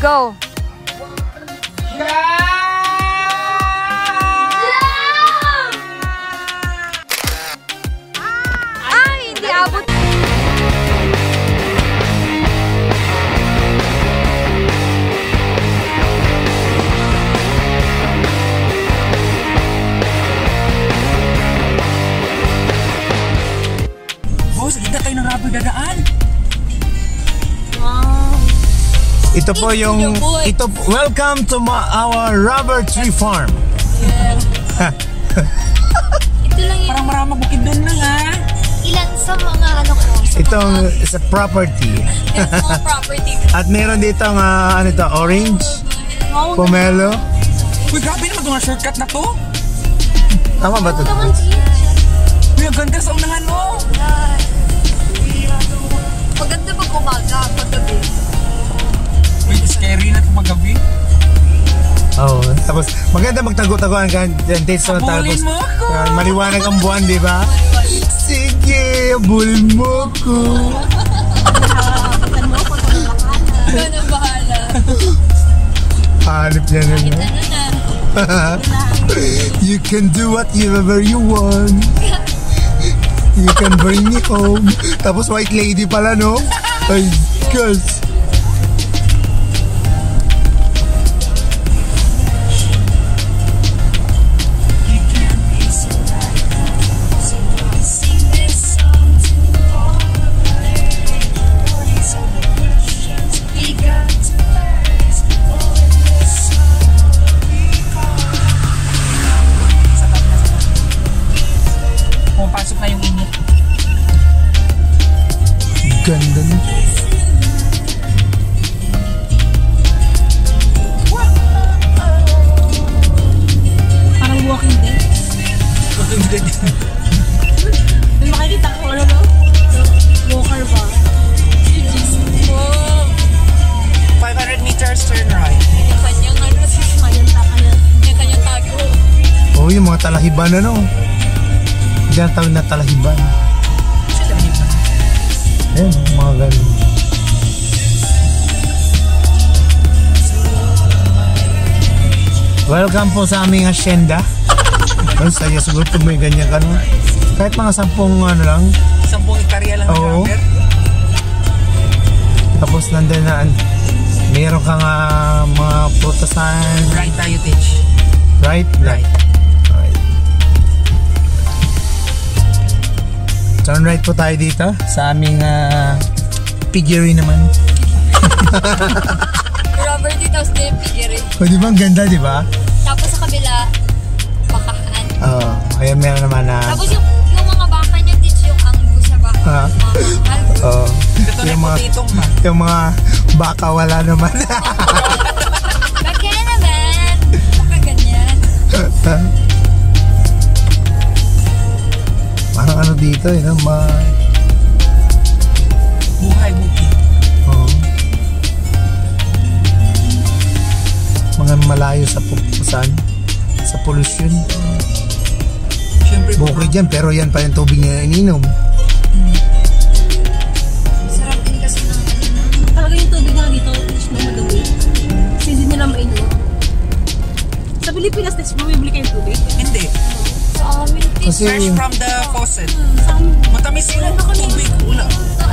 go. Hindi abot. Boss, hindi tayo ng rubber dadaan. Ito po yung ito welcome to ma- our rubber tree farm. Ito lang yung Parang maraming bukid doon lang ha. ilan sa mga ano ko. Sa Itong is a property. mga, mga property. At meron dito ng ano ito, orange, pomelo. Uy, grabe naman itong shortcut na to. Tama ba ito? Uy, ang ganda sa unahan mo. Maganda pag umaga, paggabi. Uy, scary na ito magabi. Oo. Tapos maganda magtago-tagoan ka dyan dito tapos Habulin mo ako. ah, maliwanag ang buwan, di ba? Sige, bulin mo ko. Ikaw na bahala. Hanip niya na. Na? You can do whatever you want. You can bring me home. Tapos white lady pala, no? Ay, gosh. May makikita ko ano no? Walker ba? 500 meters turn right. Kanyang ano si Kanyang takanya. kanyang tago. Oh, yung mga talahiban, ano? Diyan tawag na talahiban. Ayun, mga ganun. Welcome po sa aming hacienda. Ang saya siguro pag may ganyan ka, no? Kahit mga sampung ano lang, Sampung hektarya lang ng Oo. rubber. tapos nandun na, meron kang ah, mga prutasan, Right tayo, Titch. right? Right. Right. Turn right po tayo dito sa aming uh, piggery naman. Robert dito, yung pigiri. O di ba ang ganda, di ba? Tapos sa kabila, Oo. ayan meron naman na... Tapos yung, yung mga baka niya, teach yung anggo sa baka. Ah. Oo. Ito na yung mga, ba? yung mga baka wala naman. Bakit naman? Baka ganyan. Parang ano dito, eh, no? Ma... Buhay, bukid. Oo. Mga malayo sa saan? Sa pollution. Siyempre, Bukid dyan, pero yan pa yung tubig na ininom. Sarap din kasi ng ano. Talaga yung tubig na dito, is na magabi. Kasi nila mainyo. Sa Pilipinas, next bumibili kayo ng tubig. Hindi. Sa amin. Kasi Fresh from the faucet. Sa amin, Matamis yung tubig. Wala.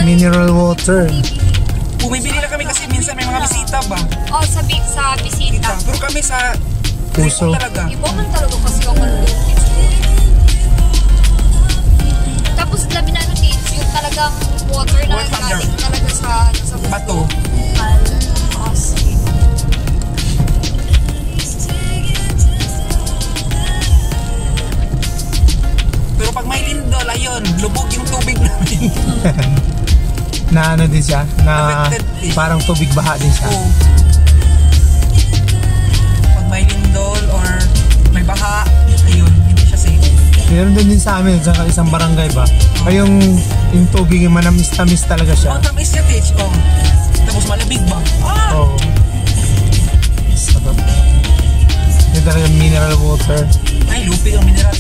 mineral water. Bumibili lang kami kasi minsan may mga bisita ba? Oh, sa, bi- sa bisita. Pero kami sa Puso. talaga. Iba man talaga kasi ako malulupit. Tapos labi na ano, teach, yung talagang water na Water galing talaga sa, sa Bato. Pero pag may lindol, ayun, lubog yung tubig namin. Na ano din siya? Na Affected parang tubig baha din siya. Oo. Pag may lindol or may baha, ayun. Meron din din sa amin, sa isang barangay ba? Ay yung, yung tubig yung manamis-tamis talaga siya. Oh, tamis siya, Tich. Oh. Tapos malabig ba? Ah! Oo. Sarap. Yung talaga mineral water. Ay, lupi ang mineral.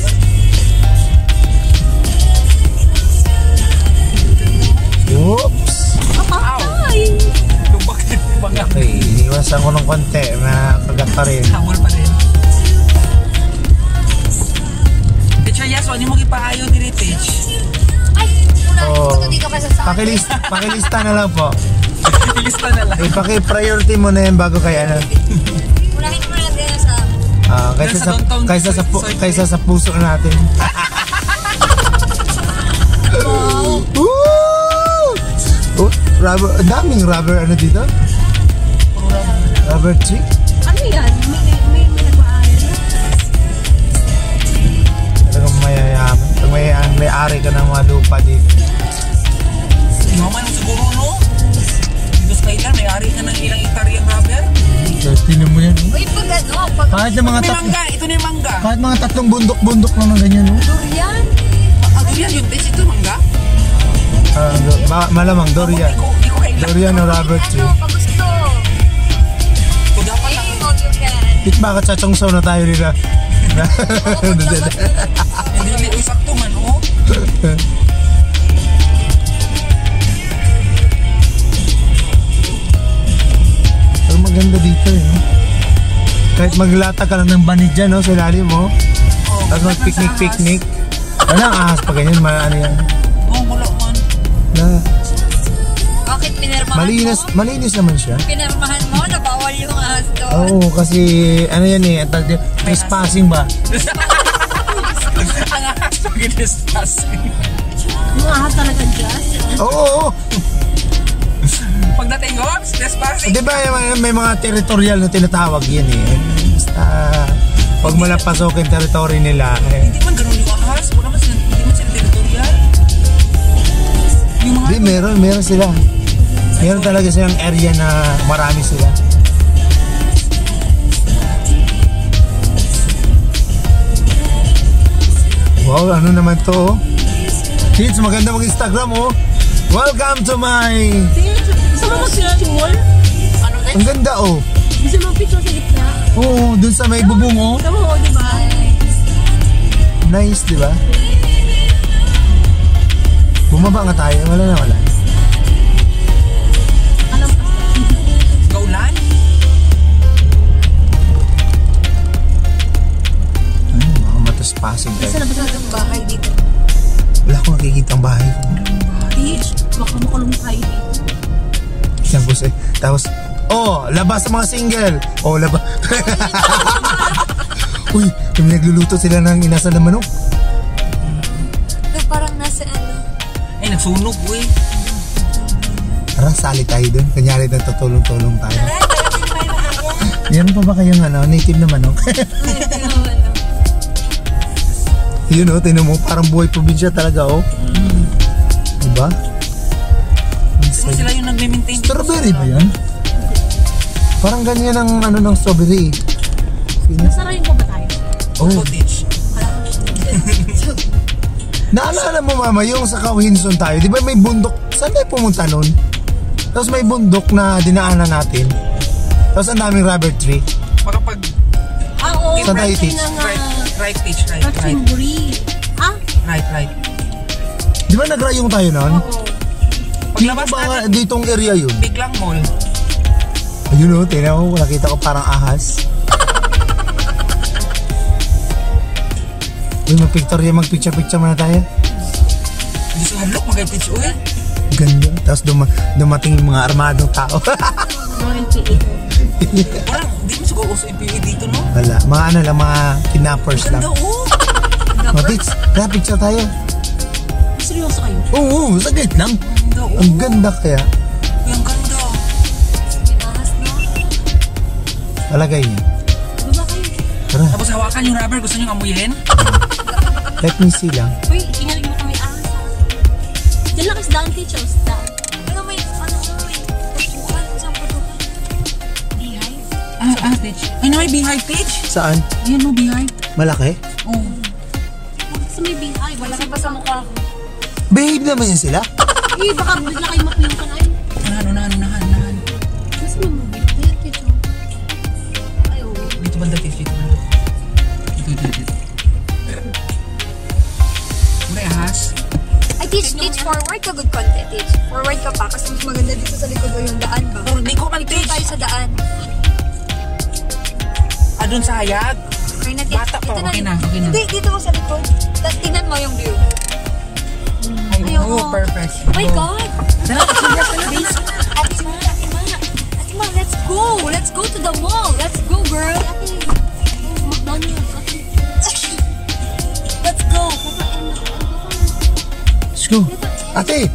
Oops! Ow! Lubak. Banga. Okay, iniwasan ko ng konti. Makagat pa rin. Habol pa rin. Teacher Yaso, ano mo ipaayo diri, Teach? Ay, unahin Oo. ko to di ka pa sa Pakilista, pakilista na lang po. Ilista na lang. Eh, paki-priority mo na yan bago kay ano. Unahin mo na din sa Ah, kaysa Sa sa kaysa sa pu- kaysa sa puso natin. Woo! Oh, rubber, ang daming rubber ano dito? Rubber tree? Ano yan? May, may, mayayaman. Pag may, may ari ka ng mga lupa dito. Mama, nung siguro, no? Dito sa Thailand, may ari ka ng ilang hektaryang rubber. So, tinan mo yan. Uy, pag ano, pag Kahit na mga May tat mangga, ito na yung mangga. kahit mga tatlong bundok-bundok lang ng ganyan, oh. durian. Ah, durian yung Teach, ito mangga. Ah, do- ma- malamang Dorian. Di ko, di ko. Dorian o rubber tree. Ano, pag gusto. Dapat lang. Aim all you can. Bit baka chatsongsaw na tayo nila. Hindi, hindi, sakto man, oh. Pero maganda dito eh. no? Kahit maglata ka lang ng banig dyan, no? Sa ilalim mo. Oh, Tapos mag-picnic-picnic. Wala ang ahas pa ganyan. Ma ano yan. Oh, wala man. Na, Bakit pinirmahan malinis, mo? malinis naman siya. Pinirmahan mo na bawal yung ahas doon. Oo, kasi ano yan eh. Trespassing ba? Ang ahas pag inistasing. Mga ahas talaga dyan. Oo, oo. oo. Pagdating ko, trespassing. Di ba may, may mga territorial na tinatawag yan eh. Basta, pag mo lang pasokin territory nila, eh. Hindi man ganun yung ahas. Wala man sila, hindi man sila territorial. Yung mga Di, meron, meron sila. Meron talaga silang area na marami sila. Wow, ano naman to? oh? Kids, maganda mag-Instagram oh. Welcome to my... Gusto mo mag-picture? ano? Ang ganda oh. Gusto mo picture sa gitna? Oo, dun sa may bubong oh. Tama mo, di ba? Nice, di ba? Bumaba nga tayo. Wala na, wala. Mataspassing Sa tayo. labas na Ang bahay dito. Wala akong nakikita ang bahay. Teach, baka makulong tayo dito. Tapos eh, tapos, oh, labas sa mga single. Oh, labas. Uy, yung nagluluto sila ng inasal na manok. Ay, parang nasa ano. Ay, nagsunog, uy. Tara, sali tayo dun. Kanyari na tutulong-tulong tayo. Tara, tara, tayo tayo. Meron pa ba kayong ano, native na manok? Yun oh, tinan mo, parang buhay probinsya talaga oh. Diba? Ang Siguro saya. sila yung nag-maintain. Strawberry ba yan? Parang ganyan ang ano ng strawberry. Nasarayin ko ba tayo? Oh, Footage. naalala mo mama yung sa Kawhinson tayo, di ba may bundok? Saan tayo pumunta nun? Tapos may bundok na dinaanan natin. Tapos ang daming rubber tree. Baka pag Ah, oo. Saan tayo, ng, right, ah, right page, right, right, Katsunburi. Ah? right, right. Di ba nagrayong tayo nun? Oo. Paglabas Ba, natin, ditong area yun. biglang mall. Ayun o, tingnan mo, nakita ko parang ahas. Uy, mag-picture yan, mag-picture-picture muna tayo. Hindi sa hadlok, mag-page, uy. Ganda. Tapos duma- dumating yung mga armadong tao. Mga NPA. Parang, di mo siguro uso PE dito, no? Wala. Mga ano lang, mga kidnappers lang. Ganda, oh. Oh, tits, tara, picture tayo. Seryoso kayo? Oo, oo, saglit lang. Ganda, oh. Ang ganda kaya. Yung ganda. Yung ahas, no? Palagay niya. Baba kayo. Tara, Tapos hawakan yung rubber, gusto nyo amuyin? let me see lang. Uy, ingalig mo kami ahas. ah. Diyan lang kasi daan, teach us. Ah, page. Ay, na may beehive page. Saan? Ayan, no, beehive. Malaki? Oh. Sa may beehive. Wala pa sa mukha ko. Behave naman yan sila. Eh, baka bigla kayo mapiyukan ay. Unahan, unahan, unahan. Mas may movie. Ayan, picture. Ay, oo. Dito banda, page, dito banda. Dito, dito, dito. May ahas. Ay, teach, teach forward. make a good content, Teach. Forward ka pa kasi mas maganda dito sa likod o yung daan ba? Hindi ko man, Dito tayo Teach. sa daan. Ah, dun sa hayag. Teach. Bata pa, okay na, okay na. Hindi, dito ko sa likod. Tapos tingnan mo yung view. Ay, Ayoko. oh, perfect. Oh my. God! Tara, serious na Ate Ma, Ate Ma, Ate Ma. Ate Ma, let's go! Let's go to the mall! Let's go, girl! Ate, McDonald's. Ate. Let's go! Let's go. Ate!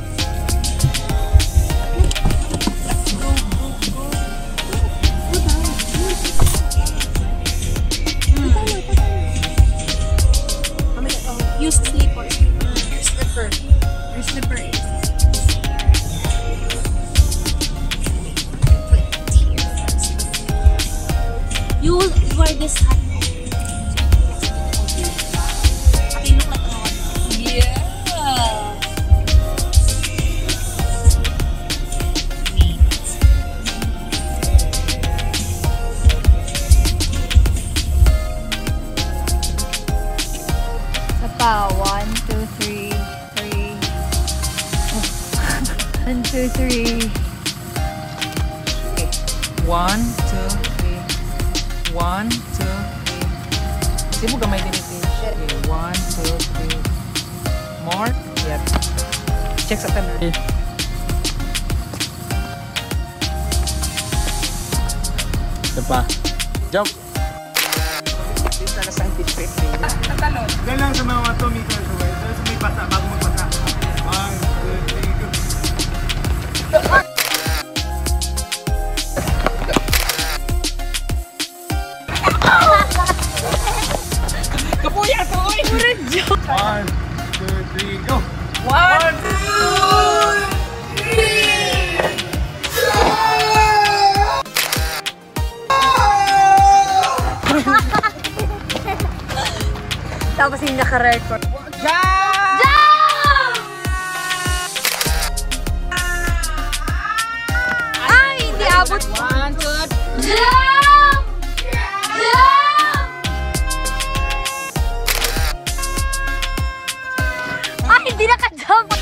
One, two, three. Mo gamay din ito. Okay, one, two, three. More? Yep. Check sa tanan. Ito pa. Jump! Dito na sa anti-trip. Tatalon. Diyan lang sa mga 2 meters away. Sa may bago. Jump! Jump! Ay, hindi abot. One, two, jump! Jump! Ay, hindi nakajump.